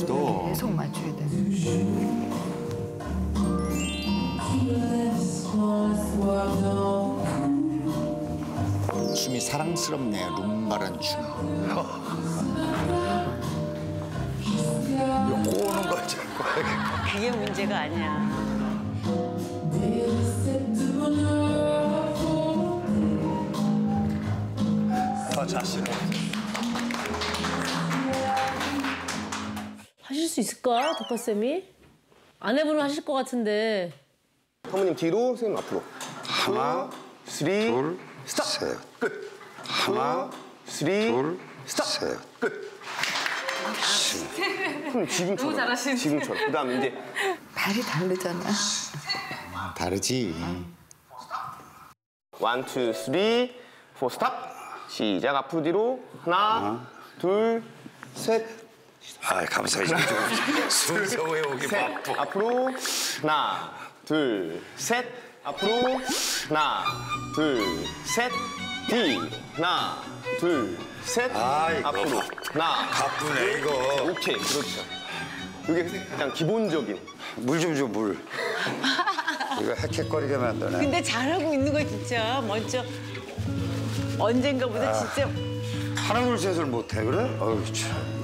멋지다. 계속 맞춰야 돼. 춤이 사랑스럽네. 룸바란 춤. 이거 꼬는 거 자꾸. 그게 문제가 아니야. 더 자신 없 수 있을까, 덕화쌤이? 아내분은 하실 것 같은데. 사모님 뒤로, 선생님 앞으로. 하나, three, 둘, stop. 셋. 끝. 하나, three, 둘, stop. 셋. 끝. 그럼 지금처럼. 지금처럼. 그 다음에 이제 발이 다르잖아. 다르지. One, two, three, four, stop. 시작. 앞으로 뒤로. 하나, 둘, 셋, 아, 감사해. 이거 좀 순서 외우기 셋. 바빠. 앞으로. 하나, 둘, 셋. 앞으로. 하나, 둘, 셋. 뒤. 하나, 둘, 셋. 아이고, 앞으로. 하나, 바쁘네, 이거. 오케이, 그렇죠. 이게 그냥 기본적인. 물 좀 줘, 물. 이거 헥헥거리게 만드네. 근데 잘하고 있는 거 진짜 먼저 언젠가보다 진짜 하나, 둘, 셋을 못해, 그래? 어우, 참.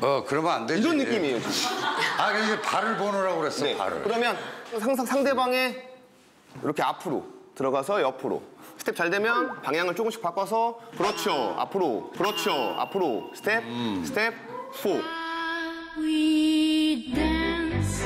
어, 그러면 안 되지. 이런 느낌이에요, 지금. 아, 그냥 발을 보느라고 그랬어, 네. 발을. 그러면 항상 상대방의 이렇게 앞으로 들어가서 옆으로. 스텝 잘 되면 방향을 조금씩 바꿔서 그렇죠. 앞으로. 그렇죠. 앞으로. 스텝. 스텝. Shall we dance?